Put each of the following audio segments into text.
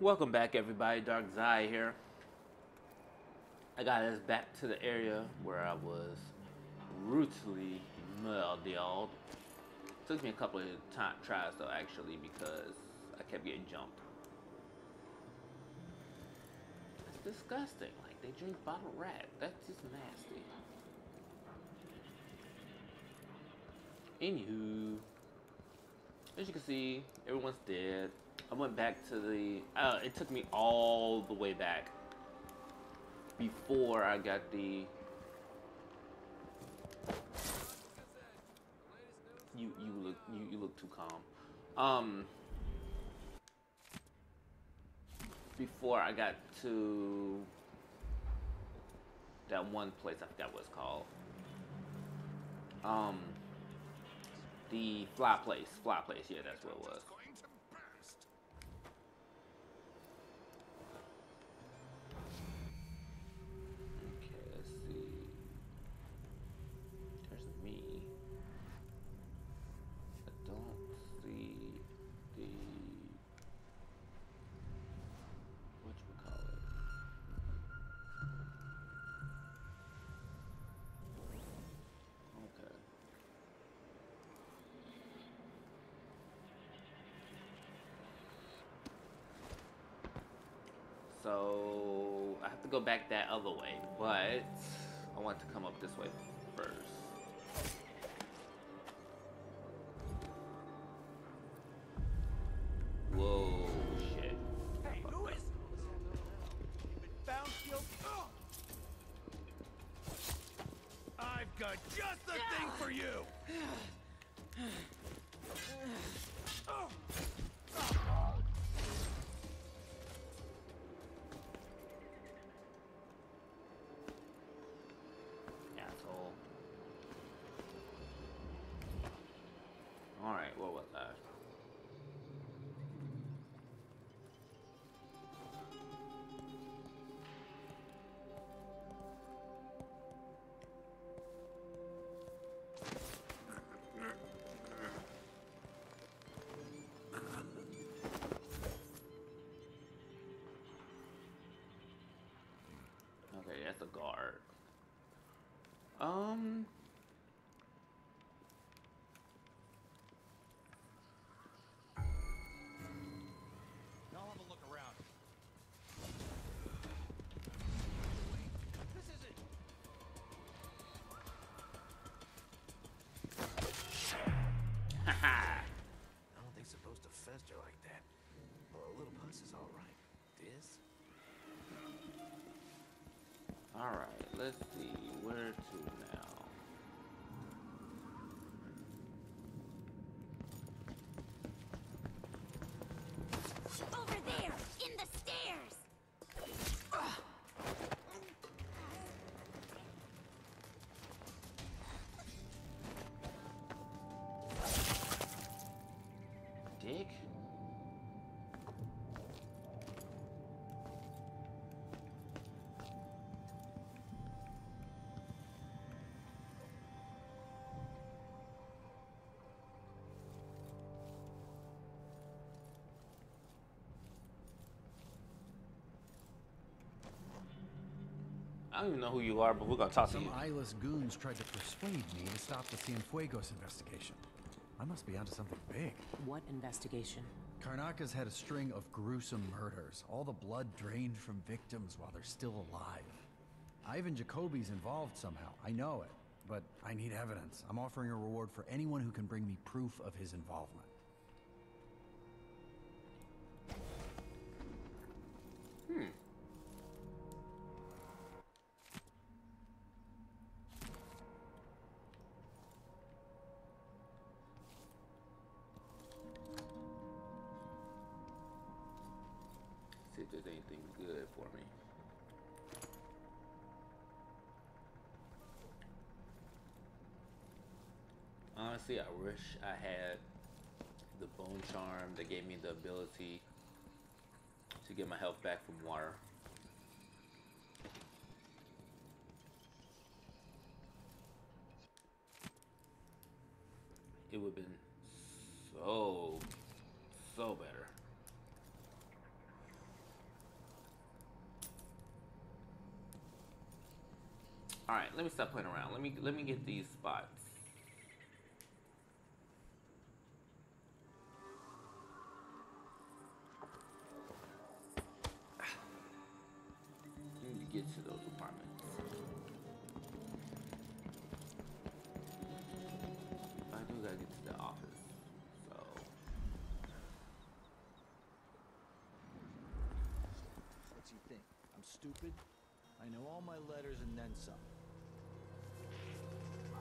Welcome back everybody, Dark Xiah here. I got us back to the area where I was brutally murdered. Took me a couple of time, tries though actually because I kept getting jumped. It's disgusting, like they drink bottled rat. That's just nasty. Anywho, as you can see, everyone's dead. I went back to the. Uh, it took me all the way back before I got the. You you look you, you look too calm. Um. Before I got to that one place, I forgot what it's called. Um. The fly place, fly place. Yeah, that's what it was. So I have to go back that other way, but I want to come up this way first. Alright, well, what was Alright, let's see. Where I don't even know who you are, but we're gonna talk to you. Some you. eyeless goons tried to persuade me to stop the Cienfuegos investigation. I must be onto something big. What investigation? Karnaca's had a string of gruesome murders, all the blood drained from victims while they're still alive. Ivan Jacobi's involved somehow, I know it, but I need evidence. I'm offering a reward for anyone who can bring me proof of his involvement. Anything good for me. Honestly, I wish I had the bone charm that gave me the ability to get my health back from water. It would have been so, so better. All right, let me stop playing around. Let me let me get these spots. Let me get to those apartments. I do gotta get to the office, so. What's he think? I'm stupid? I know all my letters and then some.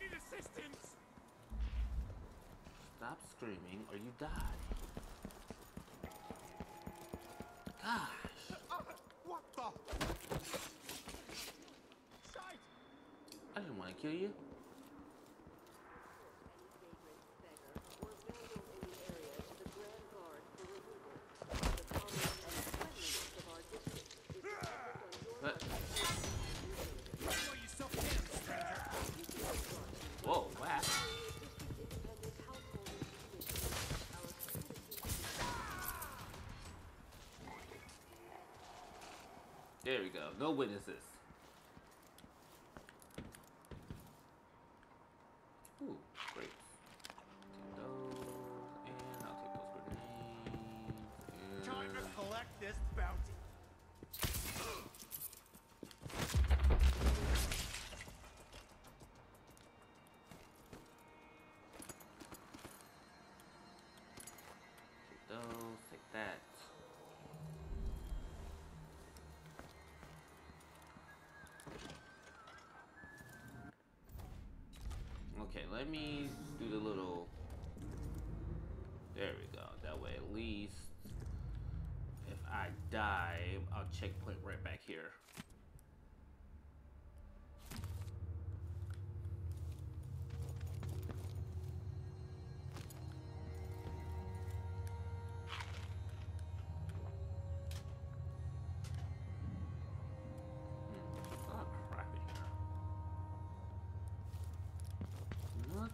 need assistance! Stop screaming or you die. Gosh. Uh, what the? Shite! I didn't want to kill you. But, Know yourself in, stranger! whoa, what? There we go. No witnesses. Me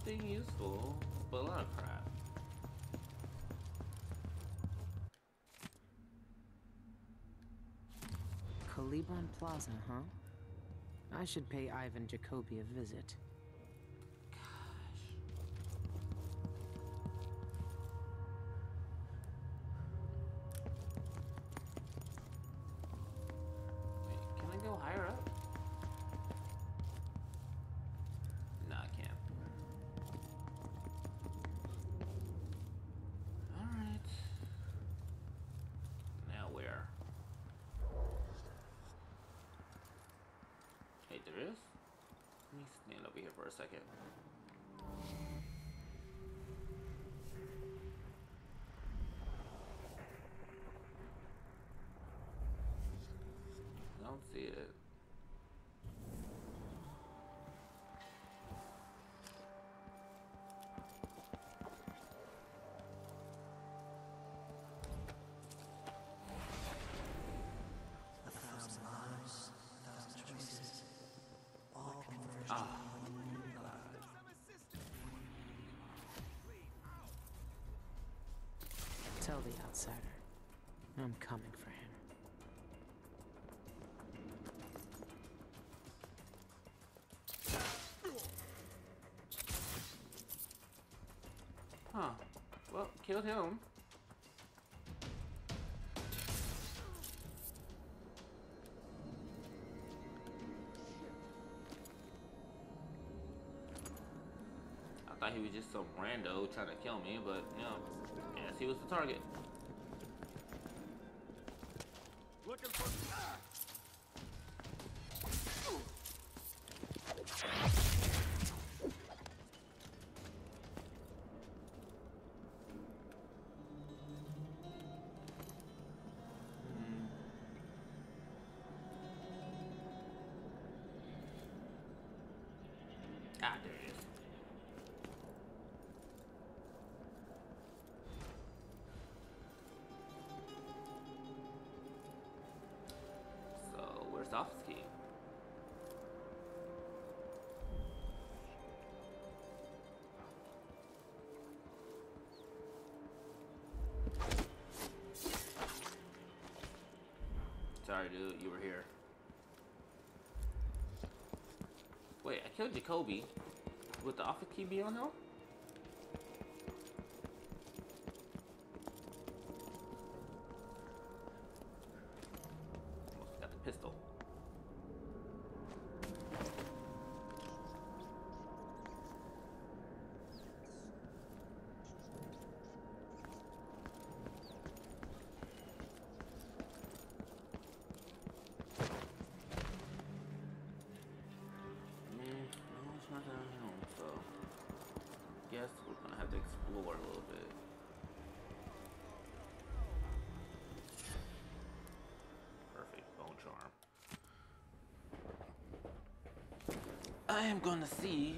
Nothing useful, but a lot of crap. Caliban Plaza, huh? I should pay Ivan Jacobi a visit. Ah. Tell the outsider. I'm coming for him. Killed him. I thought he was just some rando trying to kill me, but you know, yes, he was the target. Is. So, where's key? Sorry, dude, you were here. Wait, I killed Jacobi. Would the office key be on him? Almost got the pistol. Mm, no, it's not down here, so guess we're gonna explore a little bit. Perfect bone charm. I am gonna see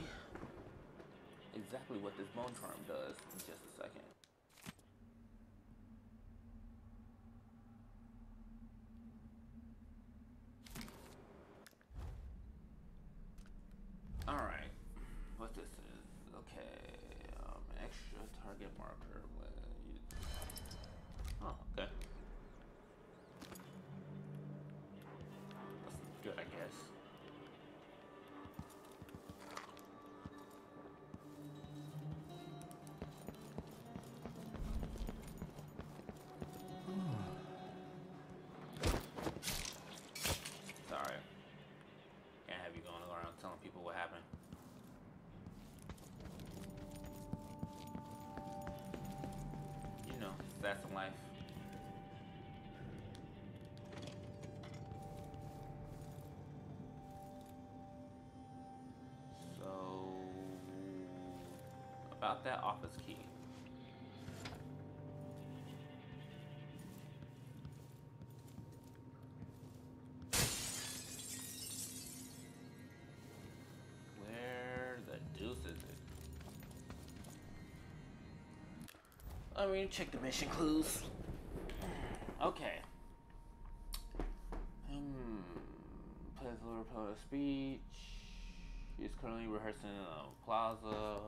That's life. So, about that office key. I mean, check the mission clues. Okay. Hmm. Plays a little speech. He's currently rehearsing in a plaza.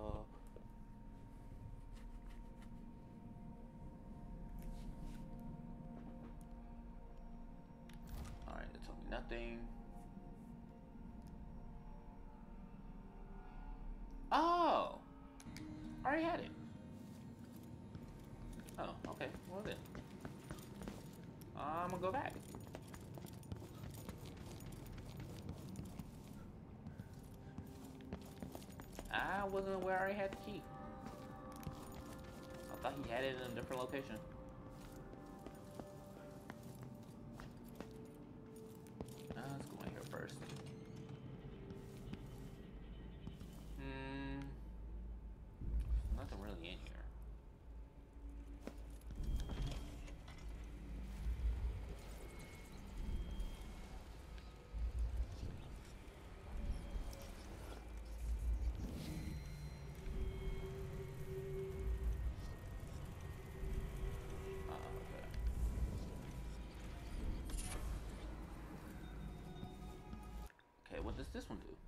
Go back. I wasn't aware I had the key. I thought he had it in a different location. What does this one do?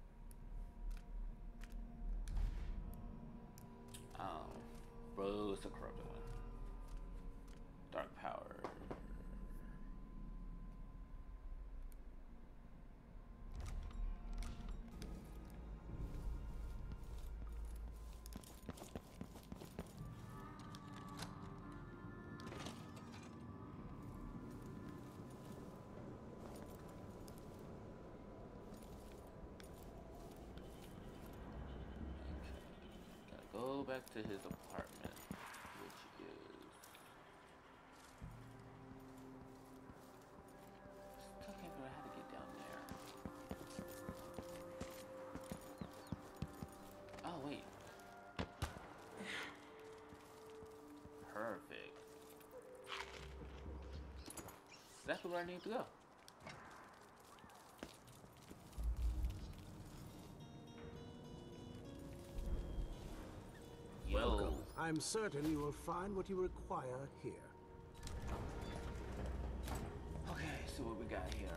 Go back to his apartment, which is. Still can't figure out how to get down there. Oh wait. Perfect. That's where I need to go. I'm certain you will find what you require here. Okay, so what we got here?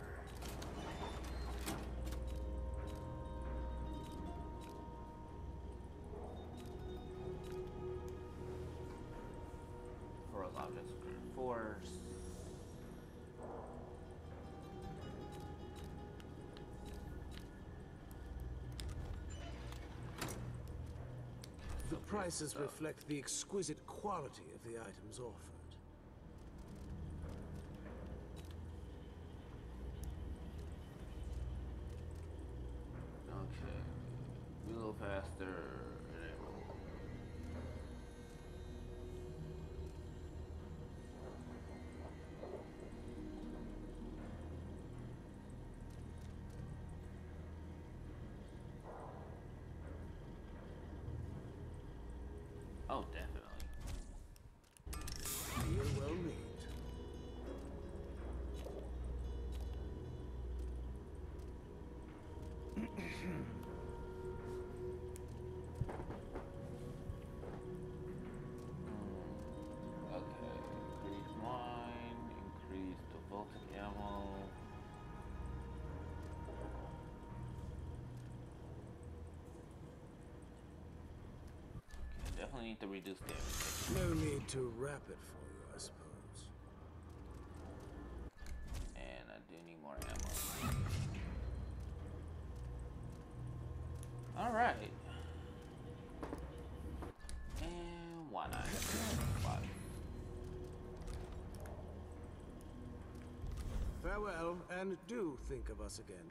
For objects force. Prices reflect the exquisite quality of the items offered. Definitely need to reduce damage. No need to wrap it for you, I suppose. And I do need more ammo. Alright. And why not? Why? Farewell, and do think of us again.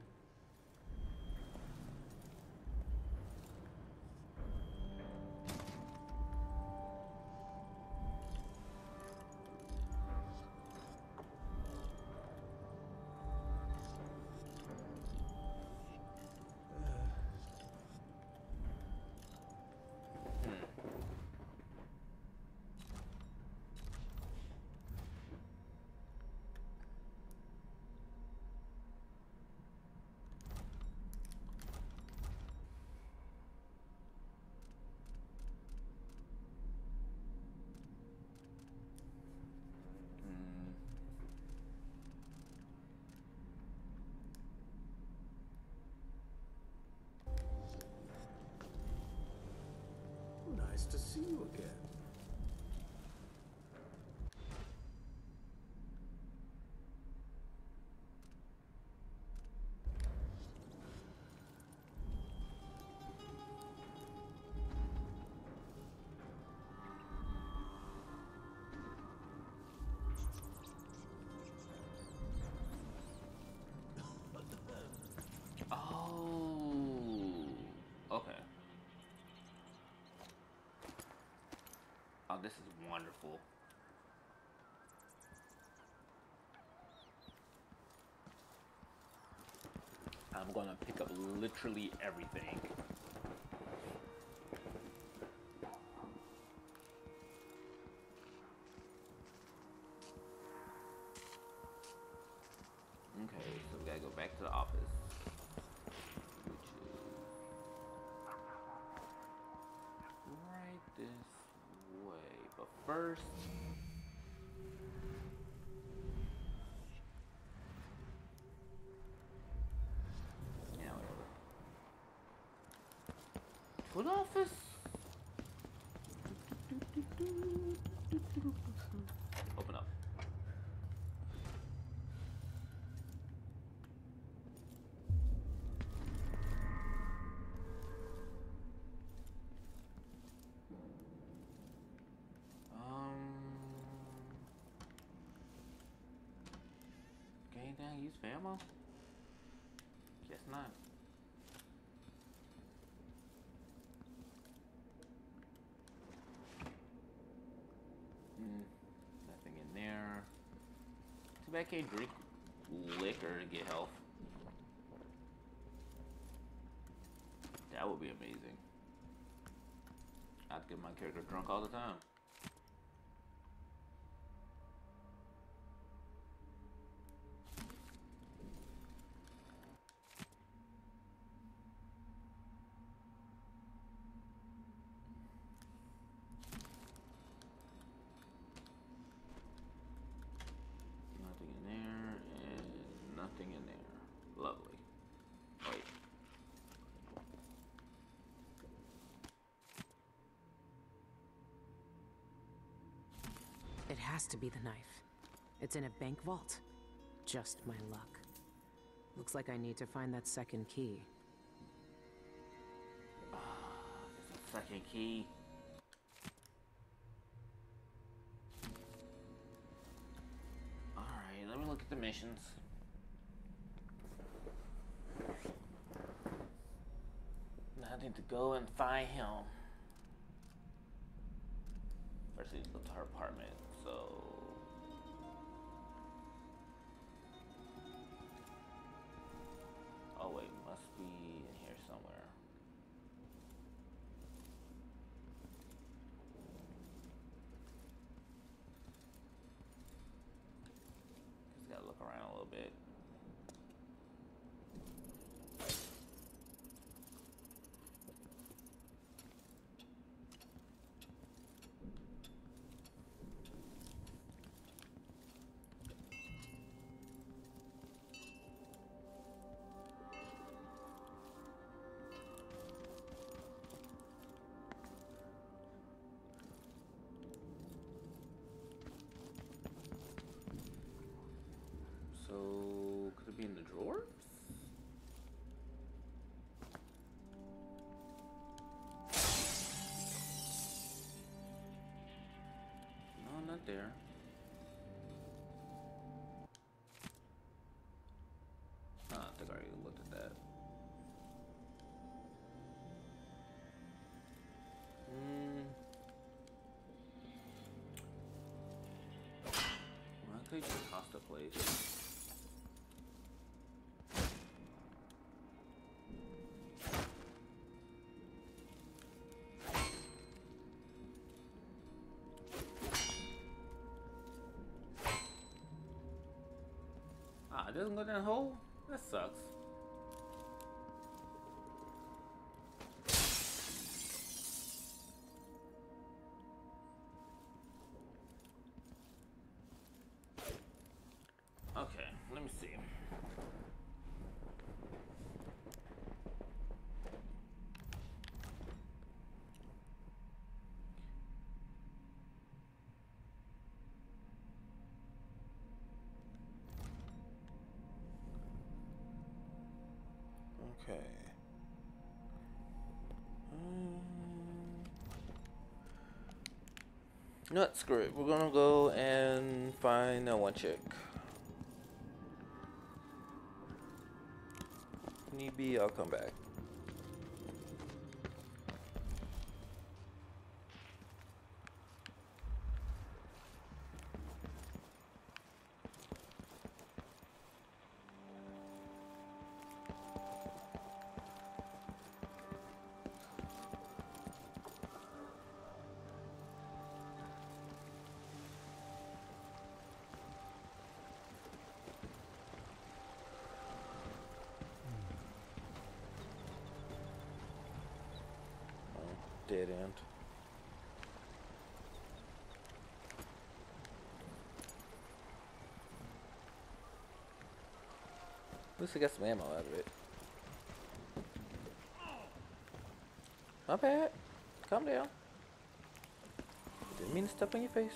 To see you again. This is wonderful. I'm gonna pick up literally everything. Okay, so we gotta go back to the office. Which is right this. But first Yeah, whatever. Foot office? Open up. Um. Gang down, use for ammo? Guess not. Hmm, nothing in there. Too bad I can't drink liquor to get health. That would be amazing. I'd get my character drunk all the time. It has to be the knife. It's in a bank vault. Just my luck. Looks like I need to find that second key. Second key. Alright, let me look at the missions. I need to go and find him. First, I need go to her apartment, little bit. So, could it be in the drawers? No, not there. Ah, I think I already looked at that. Hmm. Well, I could just toss the place. It doesn't go down the hole? That sucks. You know what? Screw it. We're gonna go and find that one chick. Need be, I'll come back. Least I got some ammo out of it. My bad. Calm down. Didn't mean to step on your face.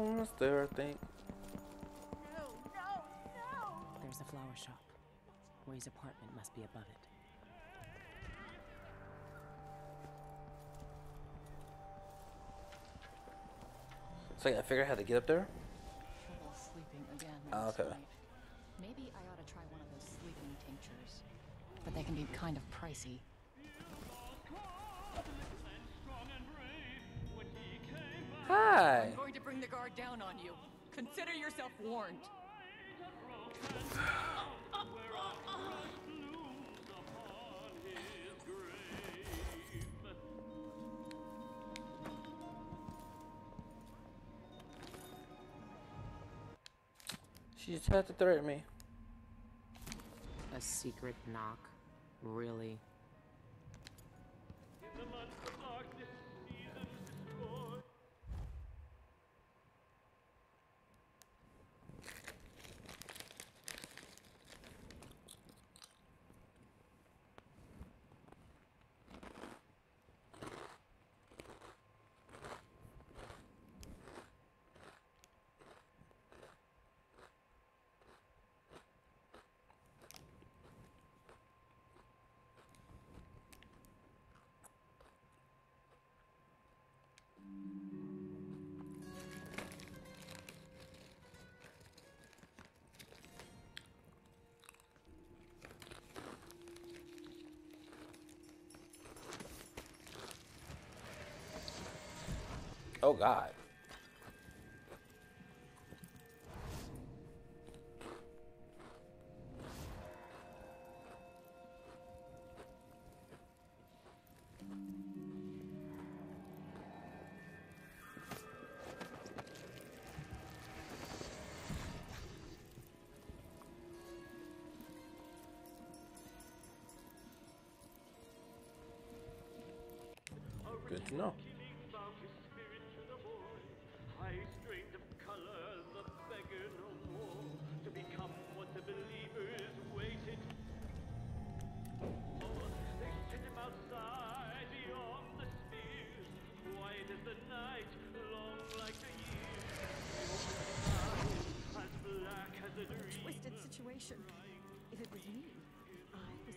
Almost there, I think. No, no, no! There's a flower shop. Way's apartment must be above it. So I gotta figure out how to get up there. Sleeping again Oh, okay. night. Maybe I ought to try one of those sleeping tinctures. But they can be kind of pricey. Hi. I'm going to bring the guard down on you. Consider yourself warned. She just had to threaten me. A secret knock? Really? Oh God. Good to know.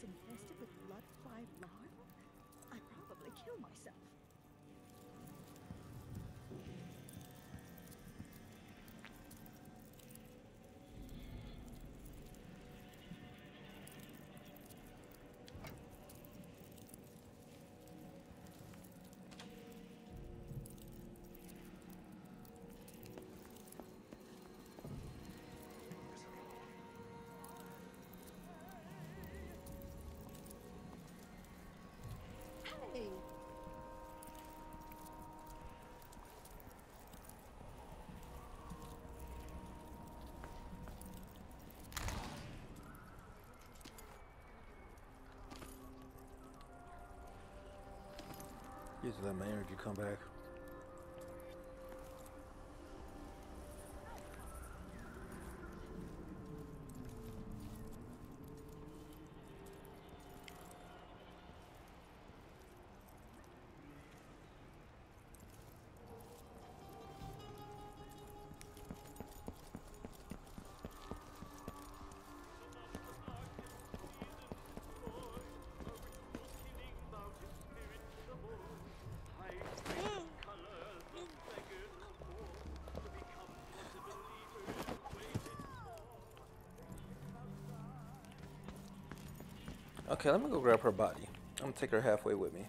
Infested with blood fly larvae, I'd probably kill myself. Just let my energy come back. Okay, let me go grab her body. I'm gonna take her halfway with me.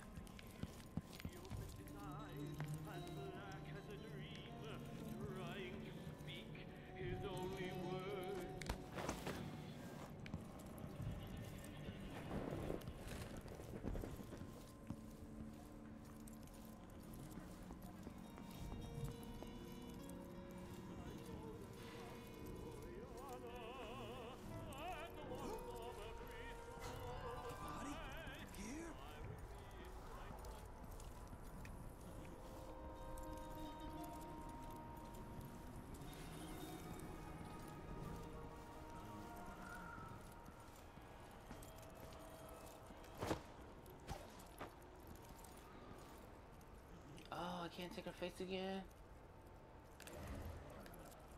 Can't take her face again.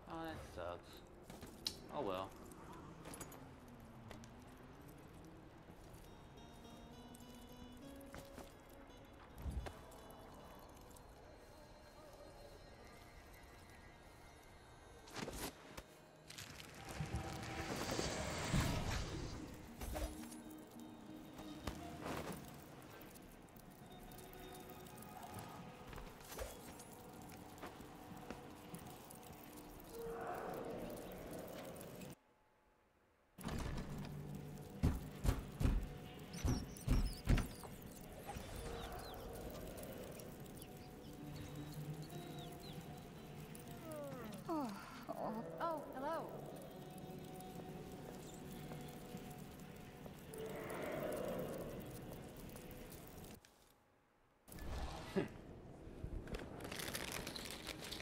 Oh, that sucks. Oh well. Oh, hello.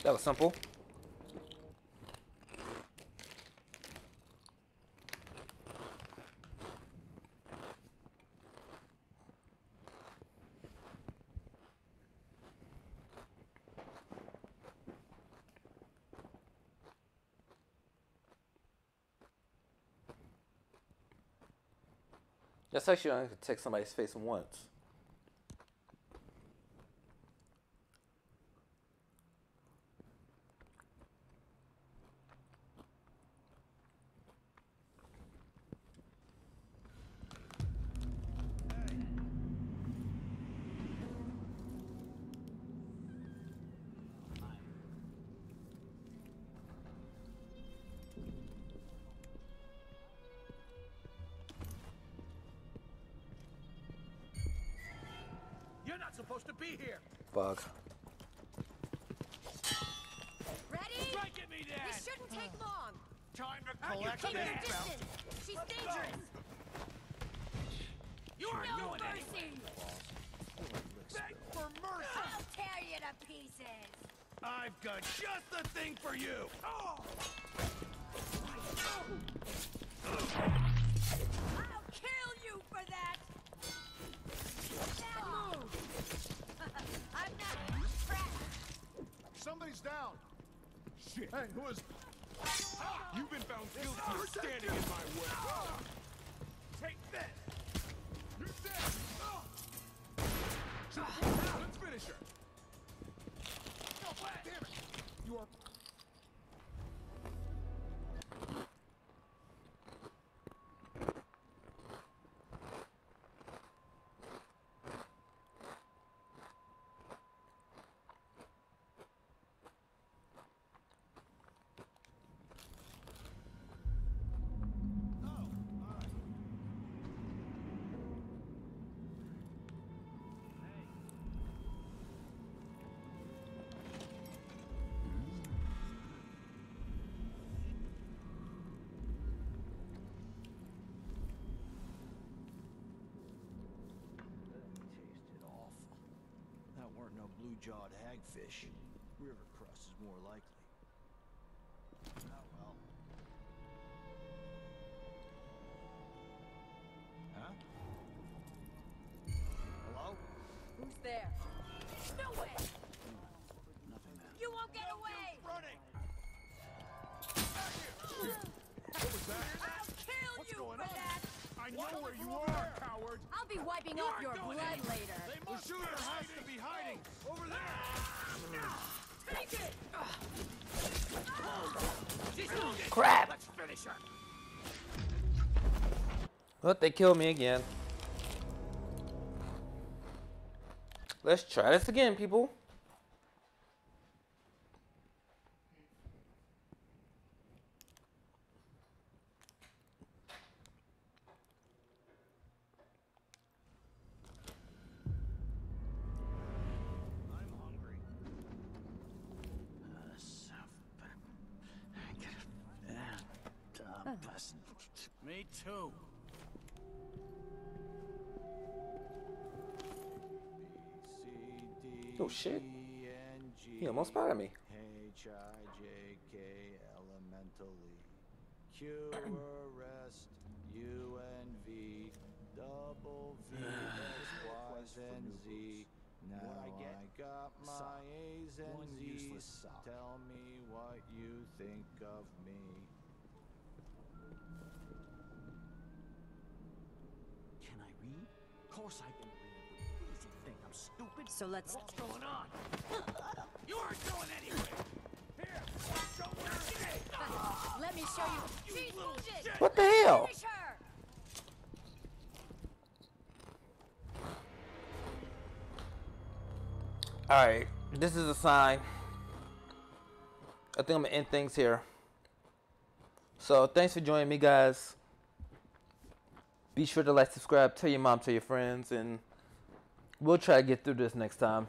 that was simple. That's actually only take somebody's face once. Supposed to be here. Fuck. Ready? Strike at me, Dad. This shouldn't take hmm. long. Time to Keep collect your this distance. She's dangerous. You aren't No mercy. Beg for mercy. I'll tear you to pieces. I've got just the thing for you. Oh. I'll Somebody's down. Shit. Hey, who is? Ah! You've been found guilty of standing in my way. Ah! Take this. You're dead. Let's blue-jawed hagfish. River krust is more likely. Oh well. Huh? Hello? Who's there? No way. Nothing now. You won't get away. Running. What was that? I'll kill What's you going for that. I know where you are, coward. I'll be wiping You off your blood anywhere. later. The shooter has to be hiding over there. Take it. Crap! Let's finish her. But they killed me again. Let's try this again, people. I'm hungry. Uh, so and, uh, person. Me too. Oh, shit. He me. H I J K elementally. Q arrest U N V double V X Y and Z. Now I, got my A's and Z's. Tell me what you think of me. Can I read? Of course I can read. What does he think? I'm stupid? So let's. What's going on? You aren't going anywhere. Here, show where it is. Let me show you. Ah, She's wounded. What the hell? Alright, this is a sign. I think I'm gonna end things here. So thanks for joining me guys. Be sure to like, subscribe, tell your mom, tell your friends, and we'll try to get through this next time.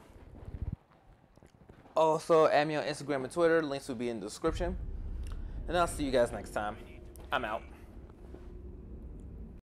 Also, add me on Instagram and Twitter. Links will be in the description. And I'll see you guys next time. I'm out.